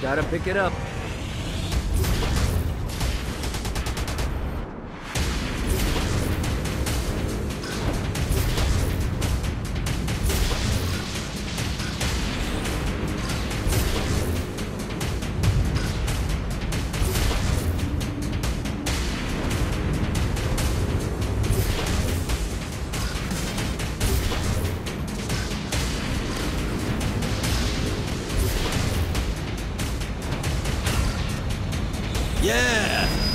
Gotta pick it up. Yeah!